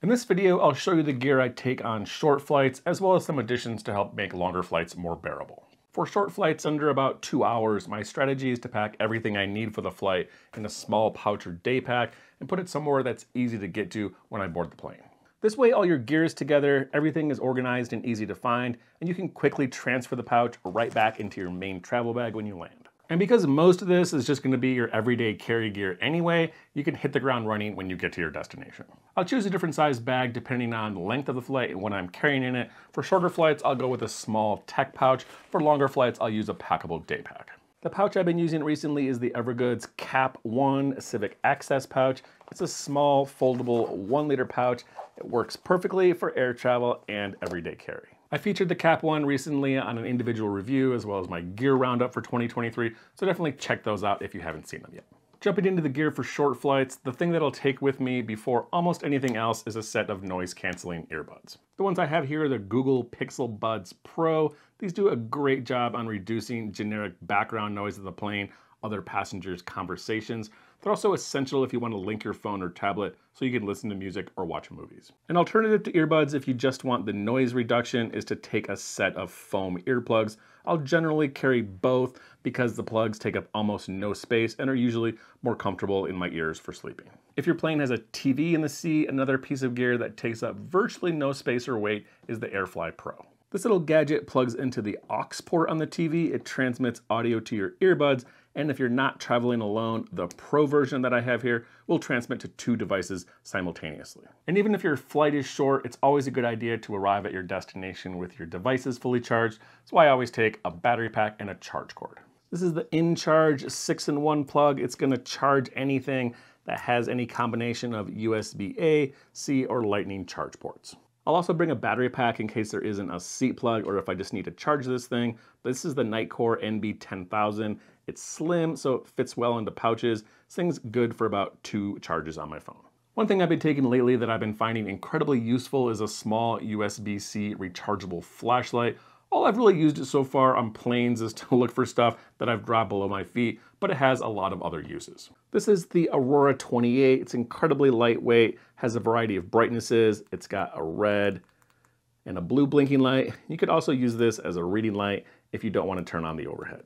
In this video, I'll show you the gear I take on short flights, as well as some additions to help make longer flights more bearable. For short flights under about two hours, my strategy is to pack everything I need for the flight in a small pouch or day pack and put it somewhere that's easy to get to when I board the plane. This way all your gear is together, everything is organized and easy to find, and you can quickly transfer the pouch right back into your main travel bag when you land. And because most of this is just gonna be your everyday carry gear anyway, you can hit the ground running when you get to your destination. I'll choose a different size bag depending on the length of the flight and what I'm carrying in it. For shorter flights, I'll go with a small tech pouch. For longer flights, I'll use a packable day pack. The pouch I've been using recently is the Evergoods Cap 1 Civic Access pouch. It's a small, foldable, one liter pouch. It works perfectly for air travel and everyday carry. I featured the Cap 1 recently on an individual review as well as my gear roundup for 2023, so definitely check those out if you haven't seen them yet. Jumping into the gear for short flights, the thing that I'll take with me before almost anything else is a set of noise canceling earbuds. The ones I have here are the Google Pixel Buds Pro. These do a great job on reducing generic background noise of the plane, other passengers' conversations, they're also essential if you want to link your phone or tablet so you can listen to music or watch movies. An alternative to earbuds if you just want the noise reduction is to take a set of foam earplugs. I'll generally carry both because the plugs take up almost no space and are usually more comfortable in my ears for sleeping. If your plane has a TV in the seat, another piece of gear that takes up virtually no space or weight is the AirFly Pro. This little gadget plugs into the aux port on the TV. It transmits audio to your earbuds and if you're not traveling alone, the Pro version that I have here will transmit to two devices simultaneously. And even if your flight is short, it's always a good idea to arrive at your destination with your devices fully charged. That's why I always take a battery pack and a charge cord. This is the InCharge 6-in-1 plug. It's gonna charge anything that has any combination of USB-A, C, or Lightning charge ports. I'll also bring a battery pack in case there isn't a seat plug or if I just need to charge this thing. This is the Nitecore NB10000. It's slim, so it fits well into pouches. This thing's good for about two charges on my phone. One thing I've been taking lately that I've been finding incredibly useful is a small USB-C rechargeable flashlight. All I've really used it so far on planes is to look for stuff that I've dropped below my feet, but it has a lot of other uses. This is the Aurora 28. It's incredibly lightweight, has a variety of brightnesses. It's got a red and a blue blinking light. You could also use this as a reading light if you don't want to turn on the overhead.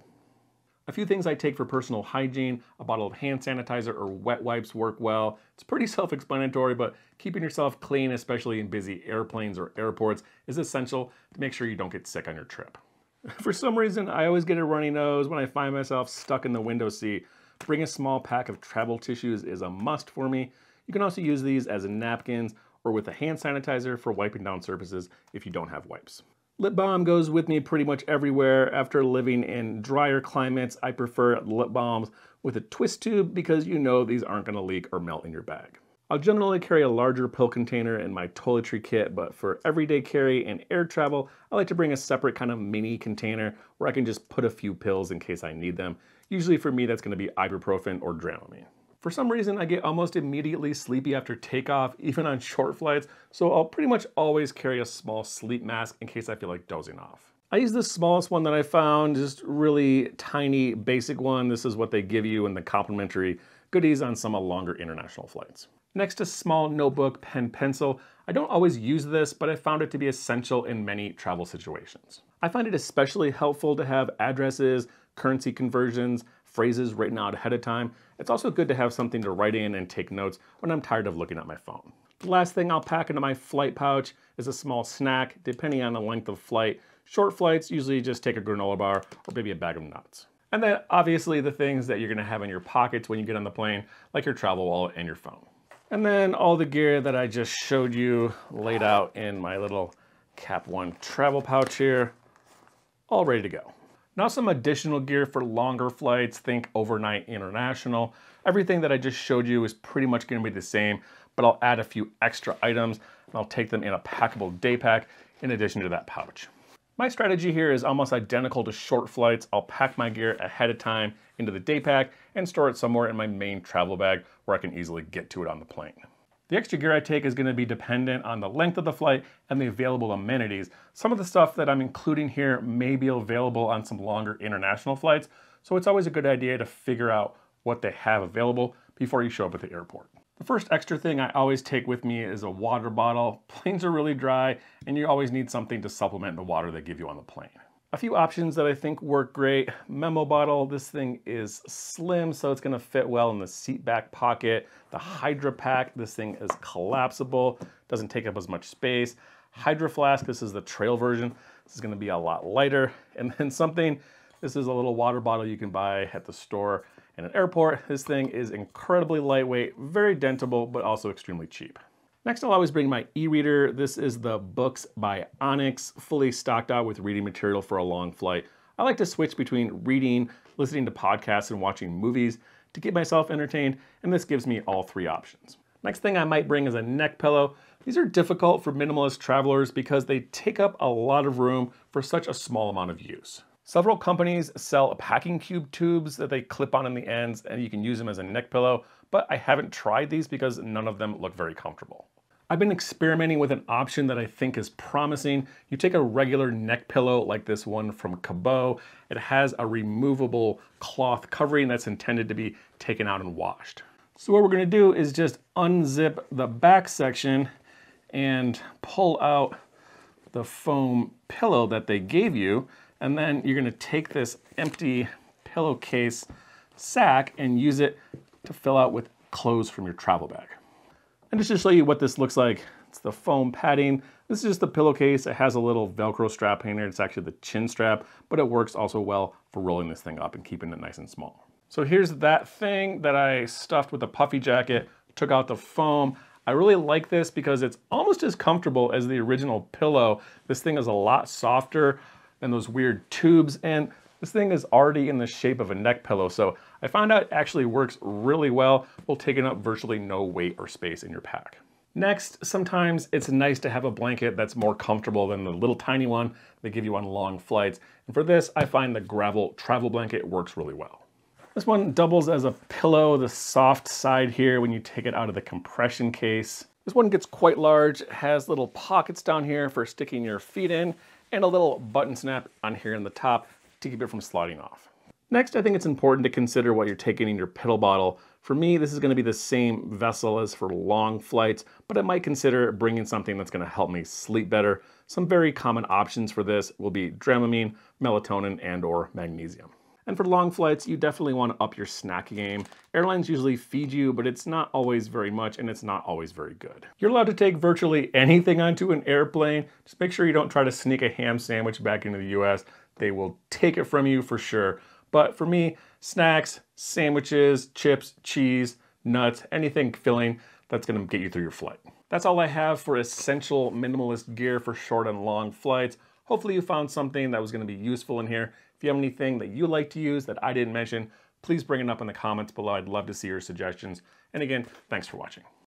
A few things I take for personal hygiene, a bottle of hand sanitizer or wet wipes work well. It's pretty self-explanatory, but keeping yourself clean, especially in busy airplanes or airports, is essential to make sure you don't get sick on your trip. For some reason, I always get a runny nose when I find myself stuck in the window seat. Bring a small pack of travel tissues is a must for me. You can also use these as napkins or with a hand sanitizer for wiping down surfaces if you don't have wipes. Lip balm goes with me pretty much everywhere. After living in drier climates, I prefer lip balms with a twist tube because you know these aren't gonna leak or melt in your bag. I'll generally carry a larger pill container in my toiletry kit, but for everyday carry and air travel, I like to bring a separate kind of mini container where I can just put a few pills in case I need them. Usually for me, that's gonna be ibuprofen or Dramamine. For some reason, I get almost immediately sleepy after takeoff, even on short flights, so I'll pretty much always carry a small sleep mask in case I feel like dozing off. I use the smallest one that I found, just really tiny, basic one. This is what they give you in the complimentary goodies on some of longer international flights. Next, a small notebook, pen, pencil. I don't always use this, but I found it to be essential in many travel situations. I find it especially helpful to have addresses, currency conversions, phrases written out ahead of time. It's also good to have something to write in and take notes when I'm tired of looking at my phone. The last thing I'll pack into my flight pouch is a small snack, depending on the length of flight. Short flights usually just take a granola bar or maybe a bag of nuts. And then obviously the things that you're gonna have in your pockets when you get on the plane, like your travel wallet and your phone. And then all the gear that I just showed you laid out in my little Cap 1 travel pouch here, all ready to go. Now some additional gear for longer flights, think overnight international. Everything that I just showed you is pretty much gonna be the same, but I'll add a few extra items and I'll take them in a packable day pack in addition to that pouch. My strategy here is almost identical to short flights. I'll pack my gear ahead of time into the day pack and store it somewhere in my main travel bag where I can easily get to it on the plane. The extra gear I take is gonna be dependent on the length of the flight and the available amenities. Some of the stuff that I'm including here may be available on some longer international flights, so it's always a good idea to figure out what they have available before you show up at the airport. The first extra thing I always take with me is a water bottle. Planes are really dry and you always need something to supplement the water they give you on the plane. A few options that I think work great. Memobottle, this thing is slim, so it's gonna fit well in the seat back pocket. The HydraPak, this thing is collapsible, doesn't take up as much space. Hydro Flask, this is the trail version. This is gonna be a lot lighter. And then something, this is a little water bottle you can buy at the store in an airport. This thing is incredibly lightweight, very dentable, but also extremely cheap. Next, I'll always bring my e-reader. This is the Boox by Onyx, fully stocked out with reading material for a long flight. I like to switch between reading, listening to podcasts, and watching movies to keep myself entertained, and this gives me all three options. Next thing I might bring is a neck pillow. These are difficult for minimalist travelers because they take up a lot of room for such a small amount of use. Several companies sell packing cube tubes that they clip on in the ends and you can use them as a neck pillow, but I haven't tried these because none of them look very comfortable. I've been experimenting with an option that I think is promising. You take a regular neck pillow like this one from Cabeau. It has a removable cloth covering that's intended to be taken out and washed. So what we're gonna do is just unzip the back section and pull out the foam pillow that they gave you and then you're gonna take this empty pillowcase sack and use it to fill out with clothes from your travel bag. And just to show you what this looks like, it's the foam padding. This is just the pillowcase. It has a little Velcro strap here. It's actually the chin strap, but it works also well for rolling this thing up and keeping it nice and small. So here's that thing that I stuffed with a puffy jacket, took out the foam. I really like this because it's almost as comfortable as the original pillow. This thing is a lot softer and those weird tubes. And this thing is already in the shape of a neck pillow. So I found out it actually works really well while taking up virtually no weight or space in your pack. Next, sometimes it's nice to have a blanket that's more comfortable than the little tiny one they give you on long flights. And for this, I find the Gravel travel blanket works really well. This one doubles as a pillow, the soft side here when you take it out of the compression case. This one gets quite large, has little pockets down here for sticking your feet in, and a little button snap on here in the top to keep it from sliding off. Next, I think it's important to consider what you're taking in your piddle bottle. For me, this is gonna be the same vessel as for long flights, but I might consider bringing something that's gonna help me sleep better. Some very common options for this will be Dramamine, melatonin, and or magnesium. And for long flights, you definitely want to up your snack game. Airlines usually feed you, but it's not always very much and it's not always very good. You're allowed to take virtually anything onto an airplane. Just make sure you don't try to sneak a ham sandwich back into the US. They will take it from you for sure. But for me, snacks, sandwiches, chips, cheese, nuts, anything filling, that's gonna get you through your flight. That's all I have for essential minimalist gear for short and long flights. Hopefully you found something that was gonna be useful in here. If you have anything that you like to use that I didn't mention, please bring it up in the comments below. I'd love to see your suggestions. And again, thanks for watching.